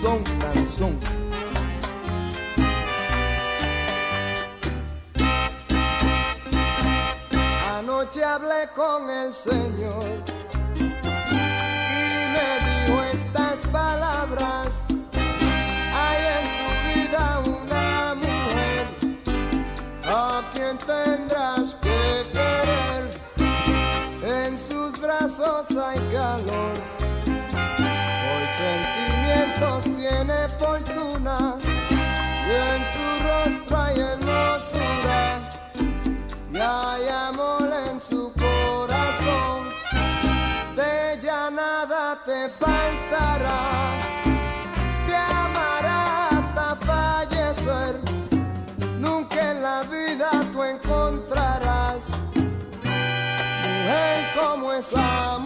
son, canzón. Anoche hablé con el Señor y me dijo estas palabras. Hay en tu vida una mujer a quien tendrás que querer. En sus brazos hay calor. Sentimientos tiene fortuna y en su rostro hay hermosura y hay amor en su corazón. De ella nada te faltará, te amará hasta fallecer. Nunca en la vida tú encontrarás mujer como esa